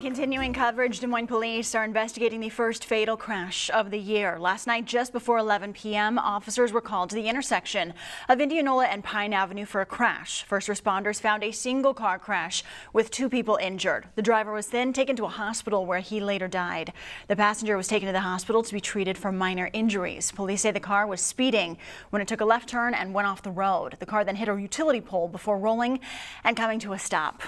Continuing coverage, Des Moines police are investigating the first fatal crash of the year. Last night, just before 11 p.m., officers were called to the intersection of Indianola and Pine Avenue for a crash. First responders found a single car crash with two people injured. The driver was then taken to a hospital where he later died. The passenger was taken to the hospital to be treated for minor injuries. Police say the car was speeding when it took a left turn and went off the road. The car then hit a utility pole before rolling and coming to a stop.